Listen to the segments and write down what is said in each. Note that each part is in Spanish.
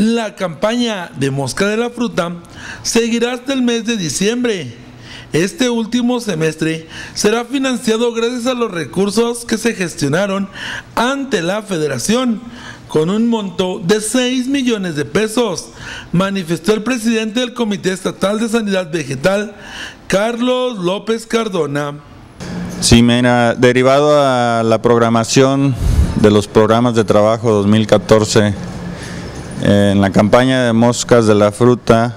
La campaña de Mosca de la Fruta seguirá hasta el mes de diciembre. Este último semestre será financiado gracias a los recursos que se gestionaron ante la federación con un monto de 6 millones de pesos, manifestó el presidente del Comité Estatal de Sanidad Vegetal, Carlos López Cardona. Sí, derivado a la programación de los programas de trabajo 2014 en la campaña de moscas de la fruta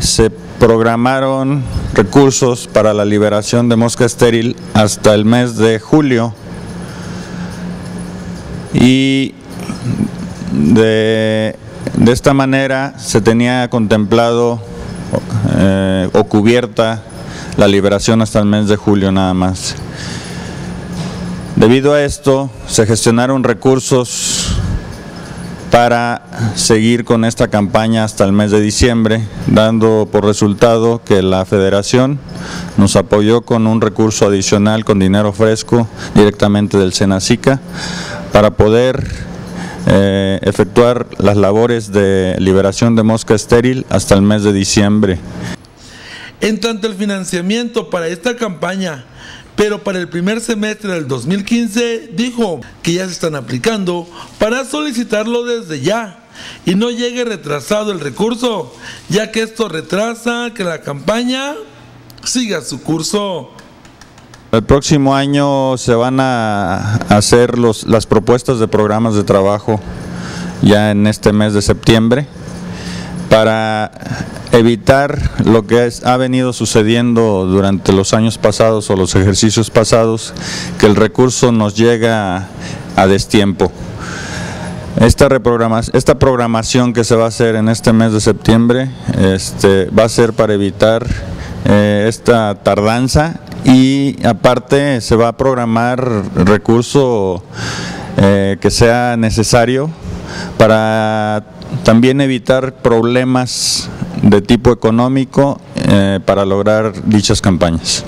se programaron recursos para la liberación de mosca estéril hasta el mes de julio y de, esta manera se tenía contemplado eh, o cubierta la liberación hasta el mes de julio nada más. Debido a esto se gestionaron recursos para seguir con esta campaña hasta el mes de diciembre, dando por resultado que la federación nos apoyó con un recurso adicional con dinero fresco directamente del Senacica para poder eh, efectuar las labores de liberación de mosca estéril hasta el mes de diciembre. En tanto el financiamiento para esta campaña pero para el primer semestre del 2015 dijo que ya se están aplicando para solicitarlo desde ya y no llegue retrasado el recurso, ya que esto retrasa que la campaña siga su curso. El próximo año se van a hacer las propuestas de programas de trabajo ya en este mes de septiembre para evitar lo que ha venido sucediendo durante los años pasados o los ejercicios pasados, que el recurso nos llega a destiempo. Esta, esta programación que se va a hacer en este mes de septiembre este, va a ser para evitar eh, esta tardanza y aparte se va a programar recurso eh, que sea necesario para también evitar problemas de tipo económico eh, para lograr dichas campañas.